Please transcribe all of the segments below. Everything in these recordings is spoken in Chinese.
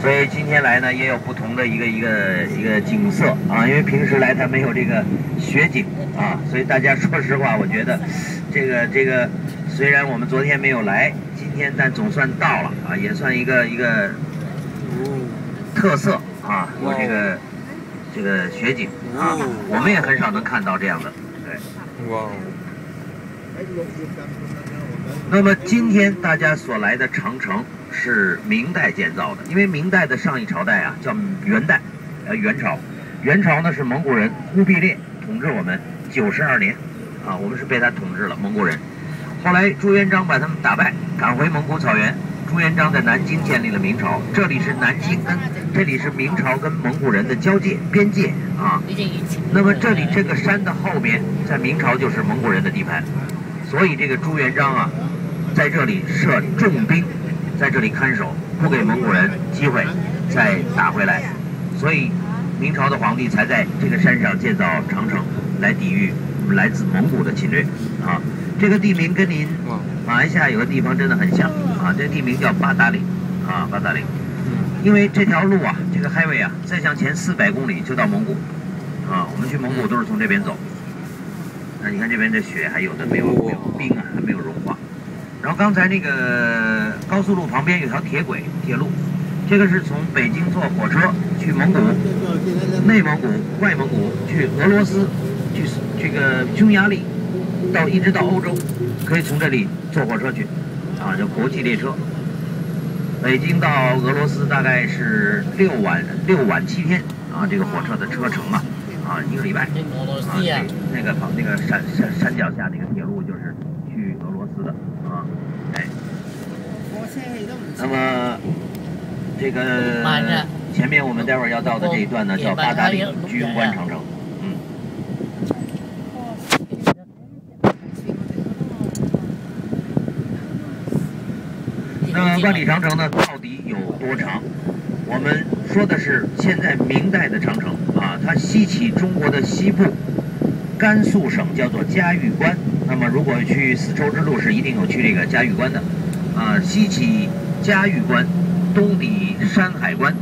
所以今天来呢，也有不同的一个一个一个景色啊，因为平时来它没有这个雪景啊，所以大家说实话，我觉得这个这个虽然我们昨天没有来，今天但总算到了啊，也算一个一个特色啊，有这个这个雪景啊，我们也很少能看到这样的，对。哇！那么今天大家所来的长城是明代建造的，因为明代的上一朝代啊叫元代，呃元朝，元朝呢是蒙古人忽必烈统治我们九十二年，啊我们是被他统治了蒙古人，后来朱元璋把他们打败，赶回蒙古草原，朱元璋在南京建立了明朝，这里是南京跟这里是明朝跟蒙古人的交界边界啊，那么这里这个山的后边，在明朝就是蒙古人的地盘，所以这个朱元璋啊。在这里设重兵，在这里看守，不给蒙古人机会再打回来，所以明朝的皇帝才在这个山上建造长城，来抵御来自蒙古的侵略。啊，这个地名跟您马来西亚有个地方真的很像啊，这个地名叫巴达岭，啊巴达岭，因为这条路啊，这个 highway 啊，再向前四百公里就到蒙古，啊，我们去蒙古都是从这边走。那你看这边的雪还有的没有没有冰啊，还没有融化。然后刚才那个高速路旁边有条铁轨铁路，这个是从北京坐火车去蒙古、内蒙古、外蒙古，去俄罗斯，去这个匈牙利，到一直到欧洲，可以从这里坐火车去，啊，叫国际列车。北京到俄罗斯大概是六晚六晚七天啊，这个火车的车程啊，啊，一个礼拜。啊，那个那个山山山脚下那个铁路就是去俄罗斯的。啊，哎，那么这个前面我们待会儿要到的这一段呢，叫八达岭居庸关长城。嗯。那万里长城呢，到底有多长？我们说的是现在明代的长城啊，它西起中国的西部，甘肃省叫做嘉峪关。那么，如果去丝绸之路是一定有去这个嘉峪关的，啊，西起嘉峪关，东抵山海关，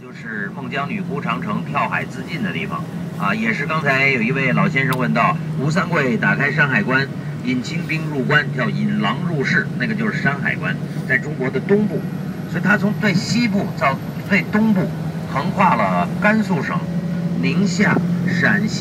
就是孟姜女哭长城、跳海自尽的地方，啊，也是刚才有一位老先生问到，吴三桂打开山海关，引清兵入关，叫引狼入室，那个就是山海关，在中国的东部，所以他从最西部到最东部，横跨了甘肃省、宁夏、陕西。